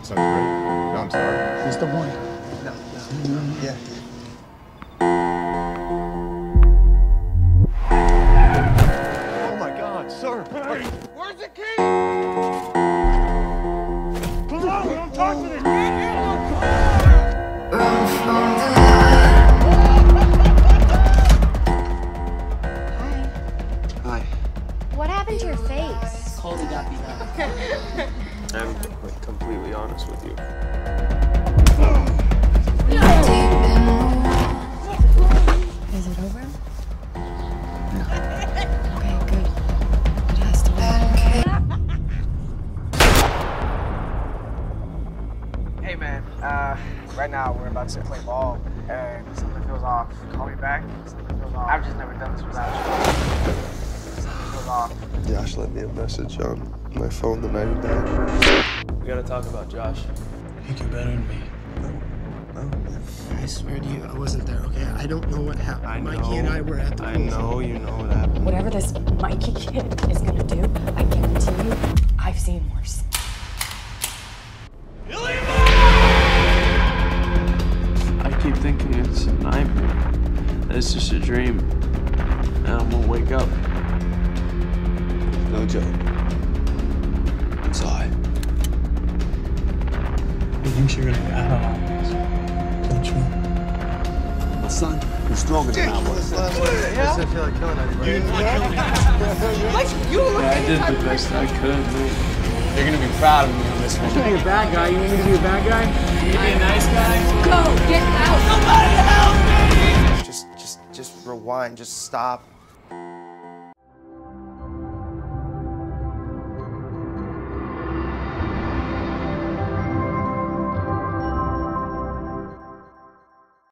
that sounds great. No, I'm sorry. He's the one. No, no, yeah. Oh my God, sir! Where's the key? Come on, we don't talk to this. Hi. What happened to your face? Coley got beat up. I'm like completely honest with you. Is it over? No. Okay, good. It has to be. Hey man, uh, right now we're about to play ball and something feels off. Call me back. Something feels off. I've just never done this without you. Something feels off. Josh left me a message on my phone the night he died. We gotta talk about Josh. I think you're better than me. No? I swear to you, I wasn't there, okay? I don't know what happened. Mikey and I were at the I pool. know you know what happened. Whatever this Mikey kid is gonna do, I guarantee you, I've seen worse. I keep thinking it's a nightmare. That it's just a dream. And I'm gonna wake up. No joke. It's I. He thinks you're gonna rat on all this. Ah. Don't you? My son, you're stronger than I was. I just feel like killing everybody. Yeah, I did the best I could, man. You're gonna be proud of me on this one. You're a bad guy. You want me to be a bad guy? You be a nice guy? Go! Get out! Somebody help! me! Just, just, just rewind. Just stop.